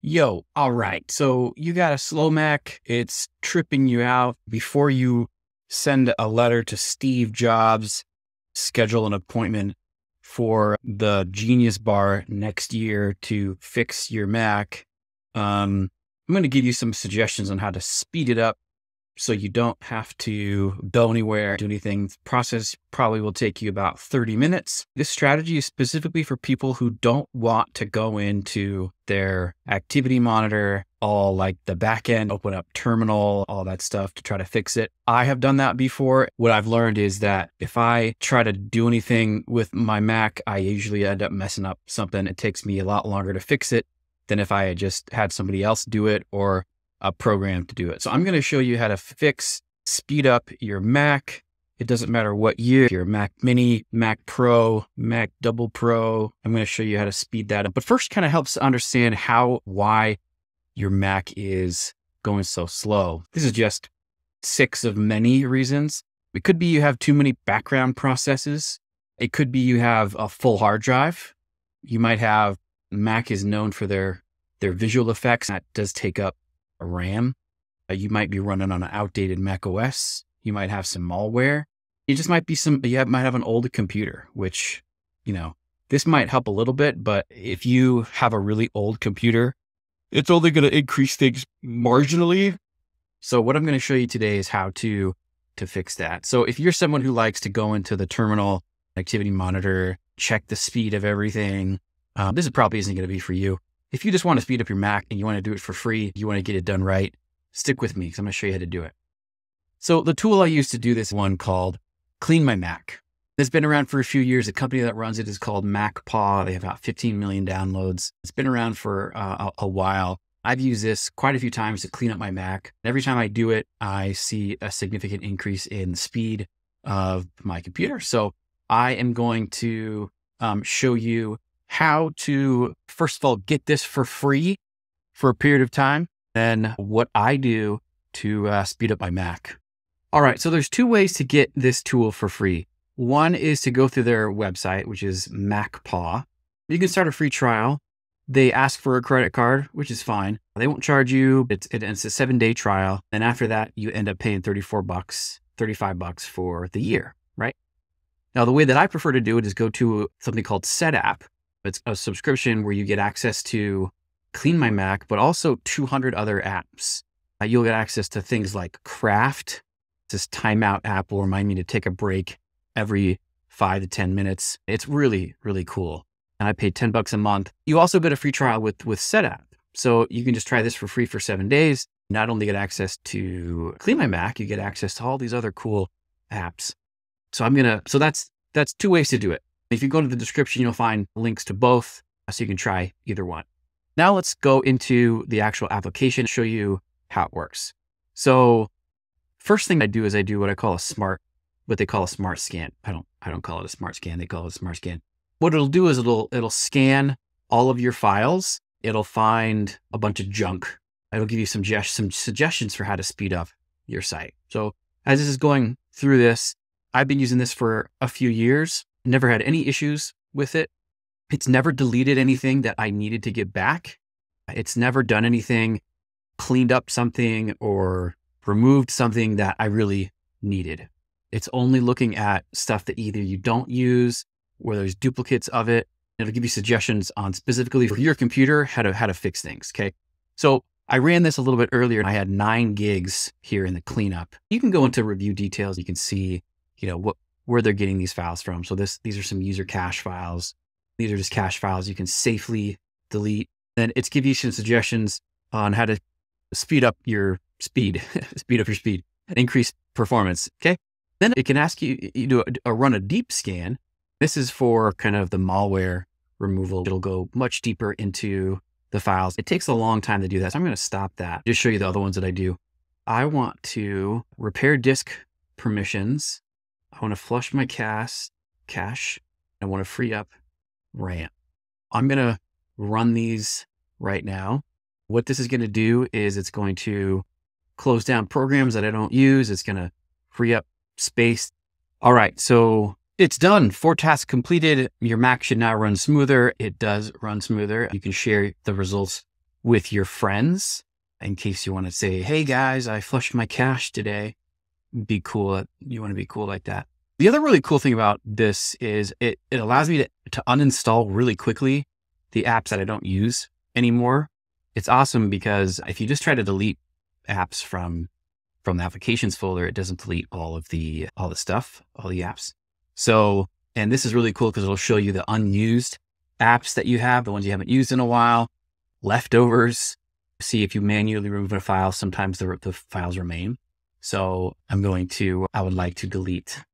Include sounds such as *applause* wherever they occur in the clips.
Yo, all right. So you got a slow Mac. It's tripping you out. Before you send a letter to Steve Jobs, schedule an appointment for the Genius Bar next year to fix your Mac. Um, I'm going to give you some suggestions on how to speed it up so you don't have to go anywhere, do anything. The process probably will take you about 30 minutes. This strategy is specifically for people who don't want to go into their activity monitor, all like the backend, open up terminal, all that stuff to try to fix it. I have done that before. What I've learned is that if I try to do anything with my Mac, I usually end up messing up something. It takes me a lot longer to fix it than if I had just had somebody else do it or a program to do it. So I'm going to show you how to fix, speed up your Mac. It doesn't matter what year, your Mac Mini, Mac Pro, Mac Double Pro. I'm going to show you how to speed that up. But first kind of helps understand how, why your Mac is going so slow. This is just six of many reasons. It could be you have too many background processes. It could be you have a full hard drive. You might have Mac is known for their their visual effects. That does take up a RAM. Uh, you might be running on an outdated Mac OS. You might have some malware. You just might be some, you might have an old computer, which, you know, this might help a little bit, but if you have a really old computer, it's only going to increase things marginally. So what I'm going to show you today is how to, to fix that. So if you're someone who likes to go into the terminal activity monitor, check the speed of everything, um, this probably isn't going to be for you. If you just want to speed up your Mac and you want to do it for free, you want to get it done right, stick with me because I'm going to show you how to do it. So the tool I use to do this one called CleanMyMac. It's been around for a few years. The company that runs it is called MacPaw. They have about 15 million downloads. It's been around for uh, a, while. I've used this quite a few times to clean up my Mac. Every time I do it, I see a significant increase in the speed of my computer. So I am going to um, show you how to, first of all, get this for free for a period of time, then what I do to uh, speed up my Mac. All right, so there's two ways to get this tool for free. One is to go through their website, which is MacPaw. You can start a free trial. They ask for a credit card, which is fine. They won't charge you. It's, it's a seven day trial. And after that, you end up paying 34 bucks, 35 bucks for the year, right? Now, the way that I prefer to do it is go to something called SetApp, it's a subscription where you get access to CleanMyMac, but also 200 other apps. Uh, you'll get access to things like Craft. This timeout app will remind me to take a break every five to 10 minutes. It's really, really cool. And I paid 10 bucks a month. You also get a free trial with, with SetApp. So you can just try this for free for seven days. Not only get access to CleanMyMac, you get access to all these other cool apps. So I'm going to, so that's, that's two ways to do it. If you go to the description, you'll find links to both uh, so you can try either one. Now let's go into the actual application, and show you how it works. So first thing I do is I do what I call a smart, what they call a smart scan. I don't, I don't call it a smart scan. They call it a smart scan. What it'll do is it'll, it'll scan all of your files. It'll find a bunch of junk. It'll give you some, some suggestions for how to speed up your site. So as this is going through this, I've been using this for a few years never had any issues with it. It's never deleted anything that I needed to get back. It's never done anything, cleaned up something or removed something that I really needed. It's only looking at stuff that either you don't use or there's duplicates of it. It'll give you suggestions on specifically for your computer how to how to fix things. Okay. So I ran this a little bit earlier. I had nine gigs here in the cleanup. You can go into review details. You can see, you know, what where they're getting these files from. So this these are some user cache files. These are just cache files you can safely delete. Then it's give you some suggestions on how to speed up your speed, *laughs* speed up your speed, increase performance. Okay. Then it can ask you, you do a, a run a deep scan. This is for kind of the malware removal. It'll go much deeper into the files. It takes a long time to do that. So I'm going to stop that. Just show you the other ones that I do. I want to repair disk permissions I want to flush my cache, cache. I want to free up RAM. I'm going to run these right now. What this is going to do is it's going to close down programs that I don't use. It's going to free up space. All right. So it's done. Four tasks completed. Your Mac should now run smoother. It does run smoother. You can share the results with your friends in case you want to say, Hey guys, I flushed my cache today. Be cool. You want to be cool like that. The other really cool thing about this is it, it allows me to, to uninstall really quickly the apps that I don't use anymore. It's awesome because if you just try to delete apps from from the applications folder, it doesn't delete all of the all the stuff, all the apps. So, and this is really cool because it'll show you the unused apps that you have, the ones you haven't used in a while, leftovers. See if you manually remove a file, sometimes the, the files remain. So I'm going to, I would like to delete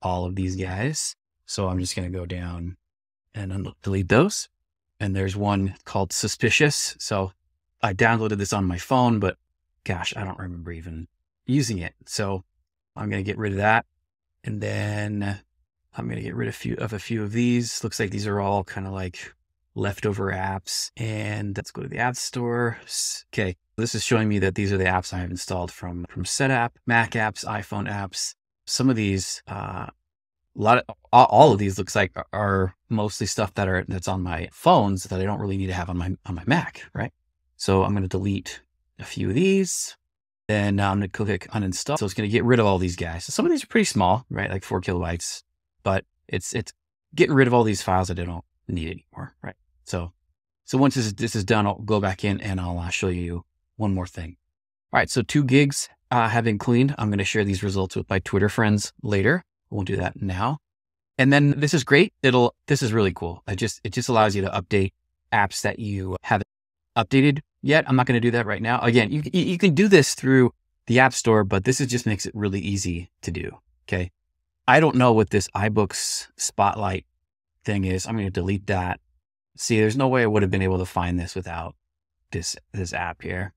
all of these guys. So I'm just going to go down and delete those. And there's one called suspicious. So I downloaded this on my phone, but gosh, I don't remember even using it. So I'm going to get rid of that. And then I'm going to get rid of, few, of a few of these. Looks like these are all kind of like leftover apps. And let's go to the app store. Okay. This is showing me that these are the apps I have installed from, from SetApp, Mac apps, iPhone apps. Some of these, uh, a lot of all, of these looks like are mostly stuff that are that's on my phones that I don't really need to have on my on my Mac, right? So I'm going to delete a few of these. Then I'm going to click uninstall. So it's going to get rid of all these guys. So some of these are pretty small, right? Like four kilobytes, but it's, it's getting rid of all these files that I don't need anymore, right? So, so once this is, this is done, I'll go back in and I'll uh, show you one more thing. All right. So two gigs uh, have been cleaned. I'm going to share these results with my Twitter friends later. we won't do that now. And then this is great. It'll, this is really cool. It just, it just allows you to update apps that you haven't updated yet. I'm not going to do that right now. Again, you, you can do this through the App Store, but this is just makes it really easy to do. Okay. I don't know what this iBooks Spotlight thing is. I'm going to delete that. See, there's no way I would have been able to find this without this, this app here.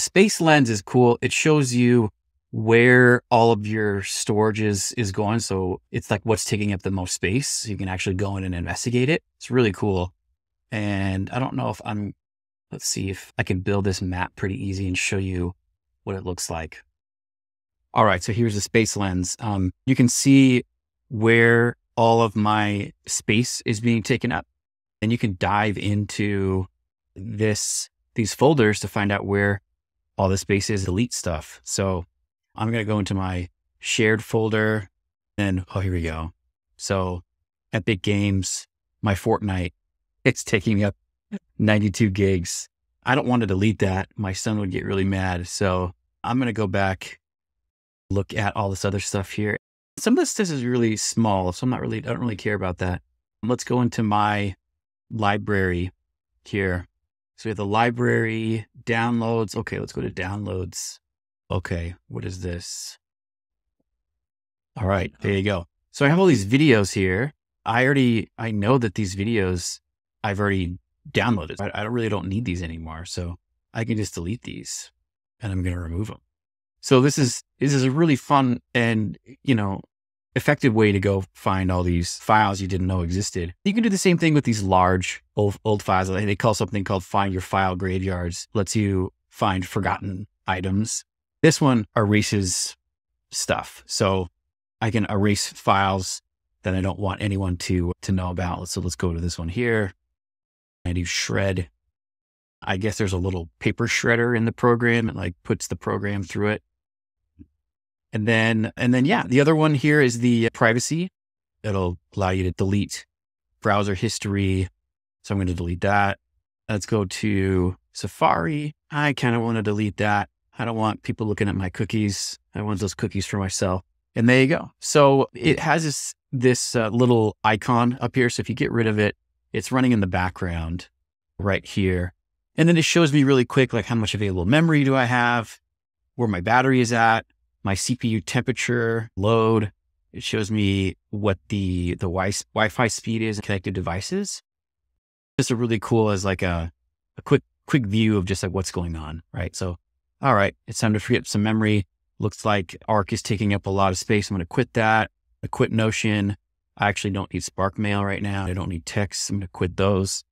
Space Lens is cool. It shows you where all of your storage is, is going. So it's like what's taking up the most space. You can actually go in and investigate it. It's really cool. And I don't know if I'm Let's see if I can build this map pretty easy and show you what it looks like. All right, so here's the space lens. Um, you can see where all of my space is being taken up. And you can dive into this, these folders to find out where all the space is, delete stuff. So I'm going to go into my shared folder and, oh, here we go. So Epic Games, my Fortnite, *laughs* it's taking up 92 gigs. I don't want to delete that. My son would get really mad. So I'm going to go back, look at all this other stuff here. Some of this, this is really small. So I'm not really, I don't really care about that. Let's go into my library here. So we have the library downloads. Okay. Let's go to downloads. Okay. What is this? All right. There you go. So I have all these videos here. I already, I know that these videos I've already downloaded. I, I really don't need these anymore. So I can just delete these and I'm going to remove them. So this is, this is a really fun and, you know, effective way to go find all these files you didn't know existed. You can do the same thing with these large old, old files. They call something called find your file graveyards, lets you find forgotten items. This one erases stuff. So I can erase files that I don't want anyone to, to know about. So let's go to this one here. I do shred. I guess there's a little paper shredder in the program. It like puts the program through it. And then, and then, yeah, the other one here is the privacy. It'll allow you to delete browser history. So I'm going to delete that. Let's go to Safari. I kind of want to delete that. I don't want people looking at my cookies. I want those cookies for myself. And there you go. So it has this, this uh, little icon up here. So if you get rid of it, it's running in the background right here. And then it shows me really quick, like how much available memory do I have, where my battery is at, my CPU temperature, load. It shows me what the, the wi- Wi-Fi speed is connected devices. Just a really cool as like a, a quick, quick view of just like what's going on. Right. So, all right, it's time to free up some memory. Looks like Arc is taking up a lot of space. I'm going to quit that. I quit Notion. I actually don't need Spark Mail right now. I don't need texts. I'm going to quit those.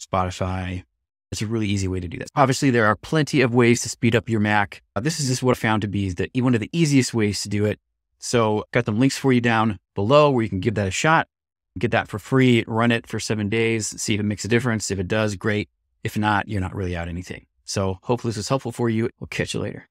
Spotify. It's a really easy way to do this. Obviously, there are plenty of ways to speed up your Mac. Uh, this is just what I found to be the, one of the easiest ways to do it. So got them links for you down below where you can give that a shot. Get that for free, run it for seven days, see if it makes a difference. If it does, great. If not, you're not really out anything. So hopefully this was helpful for you. We'll catch you later.